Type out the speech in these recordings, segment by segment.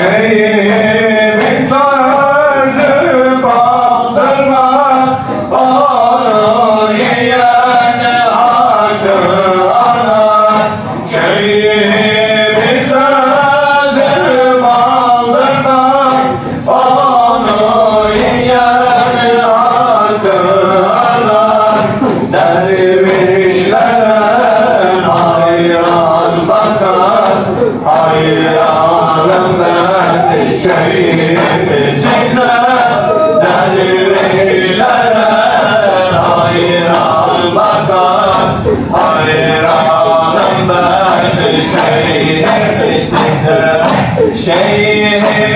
哎 Shake your head. Shake.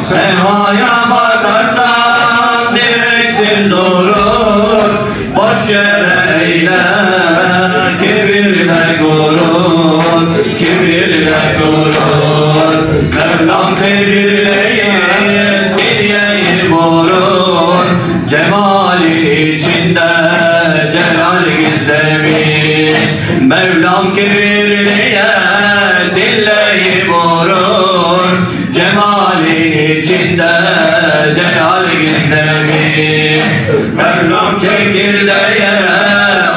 Semaya bakarsan direksiz durur. Boş yere eyleme kibirle gurur. Kibirle gurur. Mevlam kibirleyi silyeyi vurur Cemali içinde celal gizlemiş. Mevlam kibirliye çekirdeğe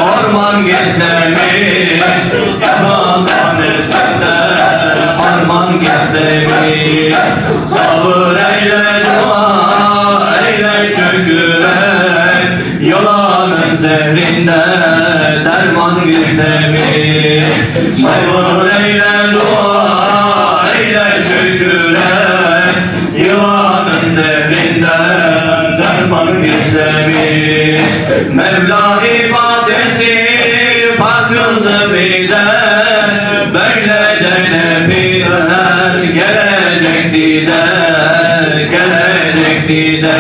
orman gizlemiş Yaman tanesinde harman gizlemiş Sabır eyle dua eyle şükür et. Yalanın zehrinde derman gizlemiş Sabır eyle Mevla ibadeti farz bize Böylece nefisler gelecek dize Gelecek dize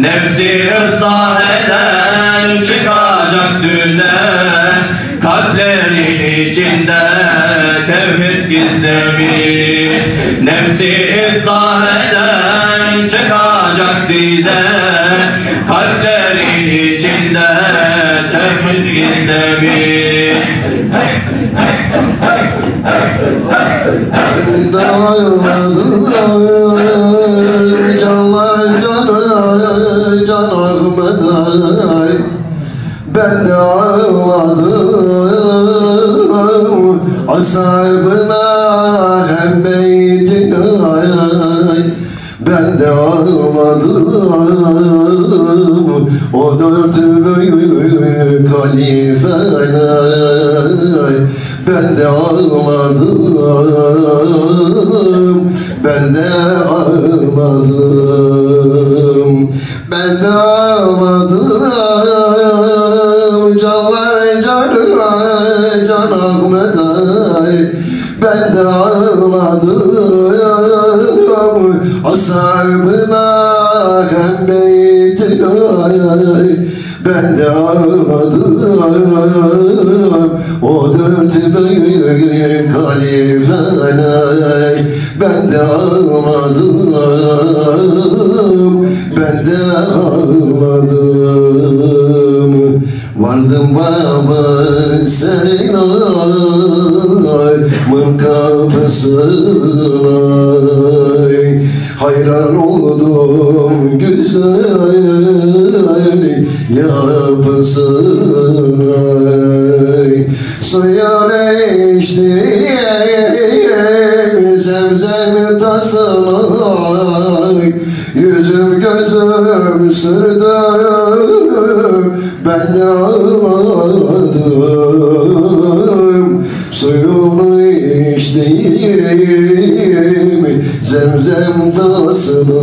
Nefsi ıslah eden çıkacak düzen Kalplerin içinde tevhid gizlemiş. Nefsi Canlar canı can Ahmet Ben de ağladım Asabına hem beytine Ben de ağladım. O dört büyük halifene Ben de ağladım. Ben de ağladım. Ben de ağladım. Canlar canı can Ahmet Ben de ağladım. Ashabına hem beytine ay Ben de ağladım O dört büyük halifene Ben de ağladım Ben de ağladım. Vardım baba sen aymın kapısına Hayran oldum güzel yapısına. Suya içtim zemzem tasına Yüzüm gözüm sürdü ben de ağladım. Suyunu Zemzem tasına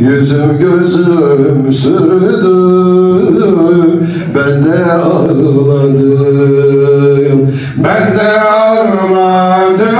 Yüzüm gözüm sürdü. Ben de ağladım Ben de ağladım